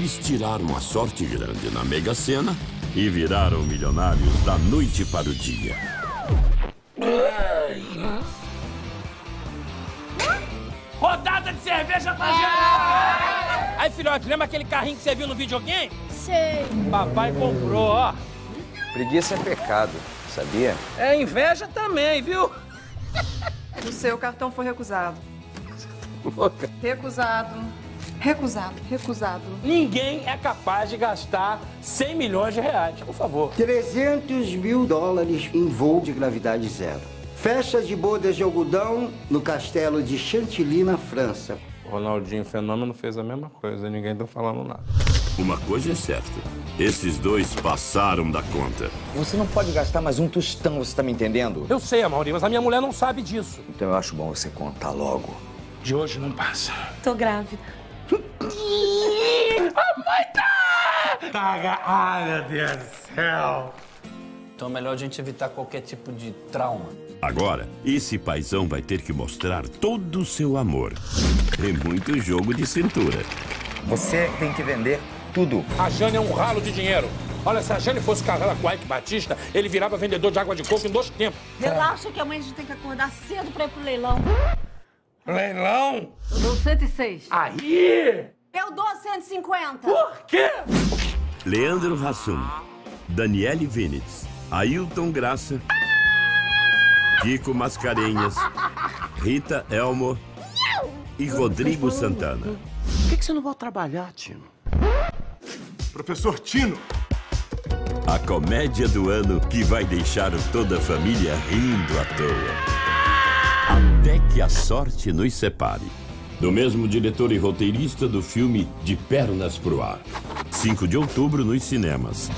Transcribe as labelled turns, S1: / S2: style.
S1: Eles tiraram a sorte grande na Mega Sena e viraram milionários da noite para o dia.
S2: Rodada de cerveja pra geral! Aí, filhote, lembra aquele carrinho que você viu no videogame?
S3: Sei.
S2: Papai comprou, ó.
S4: Preguiça é pecado, sabia?
S2: É inveja também, viu?
S5: O seu cartão foi recusado. Recusado. Recusado, recusado.
S2: Ninguém é capaz de gastar 100 milhões de reais, por favor.
S6: 300 mil dólares em voo de gravidade zero. Festa de bodas de algodão no castelo de Chantilly, na França.
S7: Ronaldinho Fenômeno fez a mesma coisa, ninguém tá falando nada.
S1: Uma coisa é certa: esses dois passaram da conta.
S4: Você não pode gastar mais um tostão, você tá me entendendo?
S2: Eu sei, Amaury, mas a minha mulher não sabe disso.
S4: Então eu acho bom você contar logo.
S2: De hoje não passa.
S3: Tô grávida.
S2: Ai, meu Deus do céu.
S8: Então é melhor a gente evitar qualquer tipo de trauma.
S1: Agora, esse paizão vai ter que mostrar todo o seu amor. É muito jogo de cintura.
S4: Você tem que vender tudo.
S2: A Jane é um ralo de dinheiro. Olha, se a Jane fosse casada com o Ike Batista, ele virava vendedor de água de coco em dois tempos.
S3: Relaxa que amanhã a gente tem que acordar cedo pra ir pro leilão.
S2: Leilão?
S3: Eu dou 106.
S2: Aí!
S3: Eu dou 150.
S2: Por quê?
S1: Leandro Hassum, Daniele Vinitz, Ailton Graça, Kiko Mascarenhas, Rita Elmo e Rodrigo Santana.
S6: Por que, que você não vai trabalhar, Tino?
S9: Professor Tino.
S1: A comédia do ano que vai deixar toda a família rindo à toa. Até que a sorte nos separe. Do mesmo diretor e roteirista do filme De Pernas pro Ar. 5 de outubro nos cinemas.